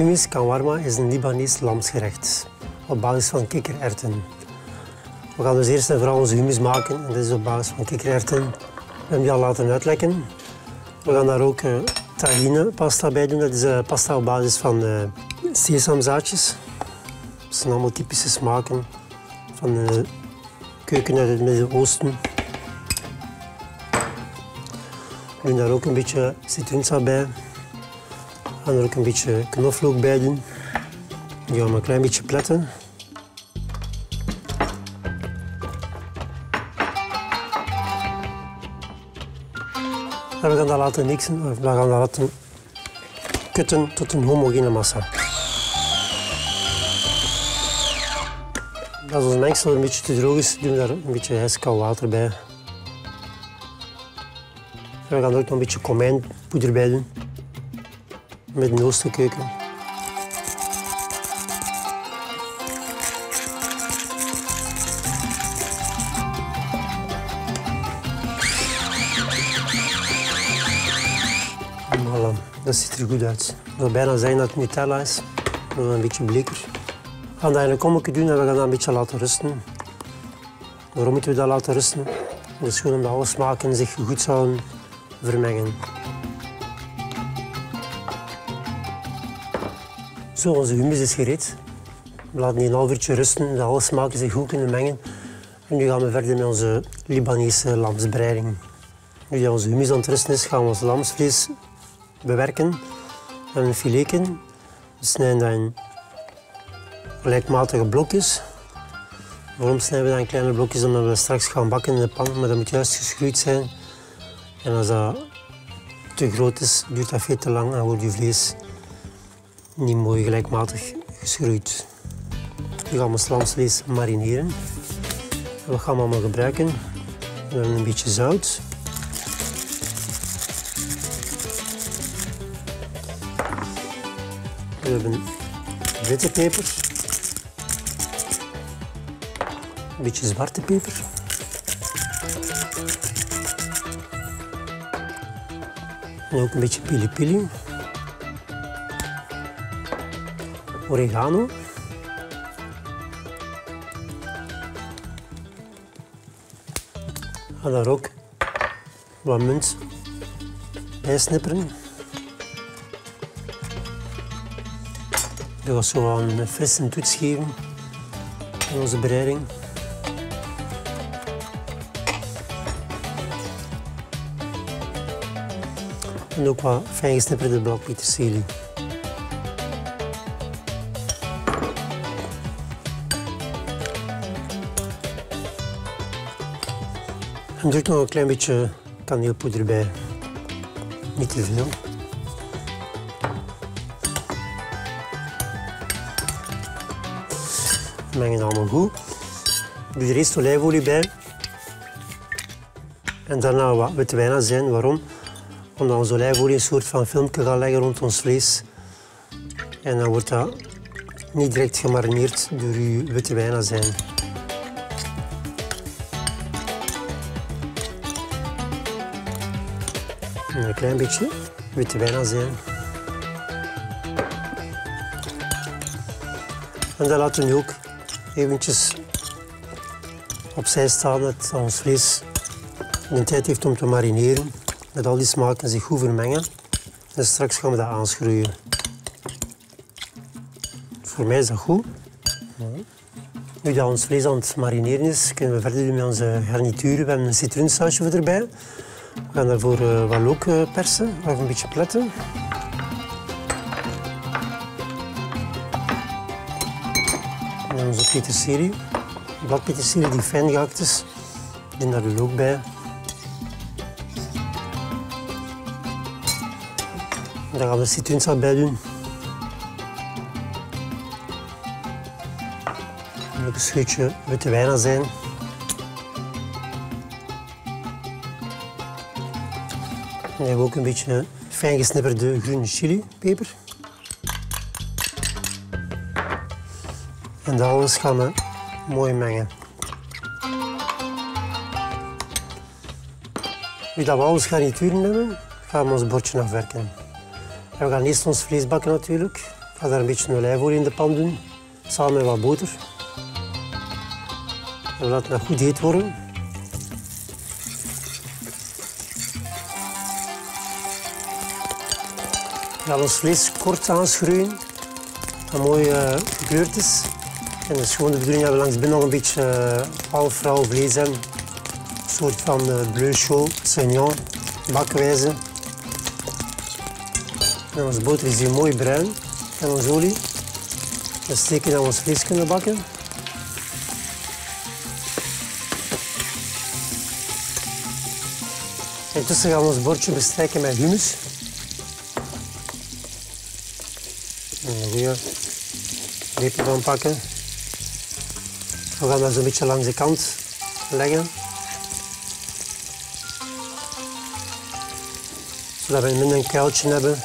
Humus kawarma is een Libanees lamsgerecht op basis van kikkererwten. We gaan dus eerst en vooral onze humus maken. En dat is op basis van kikkererwten. We hebben die al laten uitlekken. We gaan daar ook uh, tahine pasta bij doen. Dat is uh, pasta op basis van uh, sesamzaadjes. Dat zijn allemaal typische smaken van de keuken uit het Midden-Oosten. We doen daar ook een beetje citroensap bij. Er ook een beetje knoflook bij doen. Die gaan we een klein beetje pletten. En we gaan dat laten mixen, we gaan dat laten kutten tot een homogene massa. Als ons mengsel een beetje te droog is, doen we daar een beetje ijskoud water bij. En we gaan er ook nog een beetje komijnpoeder bij doen. Met een oosterkeuken. Voilà, dat ziet er goed uit. Ik wil bijna zeggen dat het Nutella is, maar een beetje bleker. We gaan dat in een kommetje doen en we gaan dat een beetje laten rusten. Waarom moeten we dat laten rusten? Dat is gewoon omdat alle smaken zich goed zouden vermengen. Zo, onze hummus is gereed. We laten die een half uurtje rusten, dat alle smaken zich goed kunnen mengen. En nu gaan we verder met onze Libanese lamsbereiding. Nu dat onze hummus aan het rusten is, gaan we ons lamsvlees bewerken en een filetje. We snijden dat in gelijkmatige blokjes. Waarom snijden we dat in kleine blokjes? Omdat we straks gaan bakken in de pan, maar dat moet juist geschroeid zijn. En als dat te groot is, duurt dat veel te lang en wordt je vlees niet mooi gelijkmatig geschroeid. Nu gaan we ons lamsvlees marineren. En wat gaan we allemaal gebruiken? We hebben een beetje zout. We hebben witte peper. Een beetje zwarte peper. En ook een beetje pili. Oregano. Ga daar ook wat munt bij snipperen. Dat zo een frisse toets geven in onze bereiding. En ook wat fijn gesnipperde bladpeterselie. En ik nog een klein beetje kaneelpoeder bij. Niet te veel. Mengen het allemaal goed. Doe er eerst olijfolie bij. En daarna wat witte wijnazijn. Waarom? Omdat onze olijfolie een soort van filmpje gaat leggen rond ons vlees. En dan wordt dat niet direct gemarineerd door uw witte wijnazijn. En een klein beetje witte wijnazijn. En dat laten we nu ook eventjes opzij staan, dat ons vlees de tijd heeft om te marineren. Dat al die smaken zich goed vermengen. En straks gaan we dat aanschroeien. Voor mij is dat goed. Nu dat ons vlees aan het marineren is, kunnen we verder doen met onze garnituren. We hebben een citroensausje erbij. We gaan daarvoor uh, wat look uh, persen, of een beetje pletten. En onze peterselie. Bladpeterselie die fijn gehakt is. Die daar de look bij. Daar gaan we citroensap bij doen. En ook een scheutje witte wijnazijn. En hebben we ook een beetje fijn gesnipperde groene chilipeper. En dat alles gaan we mooi mengen. Nu dat we alles garnituren hebben, gaan we ons bordje afwerken. En we gaan eerst ons vlees bakken natuurlijk. ga daar een beetje olijfolie in de pan doen, samen met wat boter. En we laten dat goed heet worden. We gaan ons vlees kort aanschroeien, dat mooi uh, gekleurd is. En het is gewoon de bedoeling dat we langs binnen nog een beetje uh, half vlees hebben. Een soort van uh, bleu chaud, saignon, bakwijze. En onze boter is hier mooi bruin en onze olie. Dan steken dat we ons vlees kunnen bakken. Intussen gaan we ons bordje bestrijken met hummus. Een goede lepel van pakken. We gaan dat zo'n beetje langs de kant leggen. Zodat we minder een kuiltje hebben.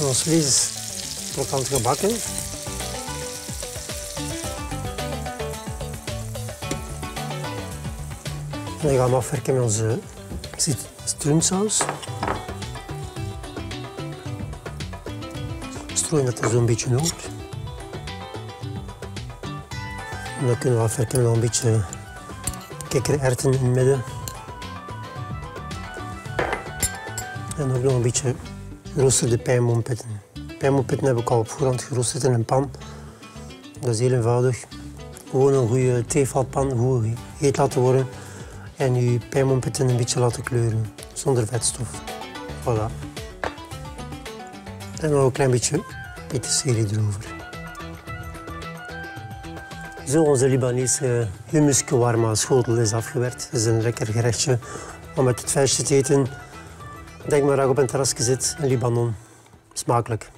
Ons vlees is krokant gebakken. Dan gaan we afwerken met onze citroensaus. Strooien dat er zo'n beetje over. Dan kunnen we afwerken met een beetje kikkererwten in het midden. En ook nog een beetje geroosterde pijnboompitten. Pijnboompitten heb ik al op voorhand geroosterd in een pan. Dat is heel eenvoudig. Gewoon een goede theevatpan, goed heet laten worden. En je pijnboompitten een beetje laten kleuren, zonder vetstof. Voilà. En nog een klein beetje peterselie erover. Zo, onze Libanese hummus shawarma schotel is afgewerkt. Dat is een lekker gerechtje om met het vuistje te eten. Denk maar dat je op een terrasje zit in Libanon. Smakelijk.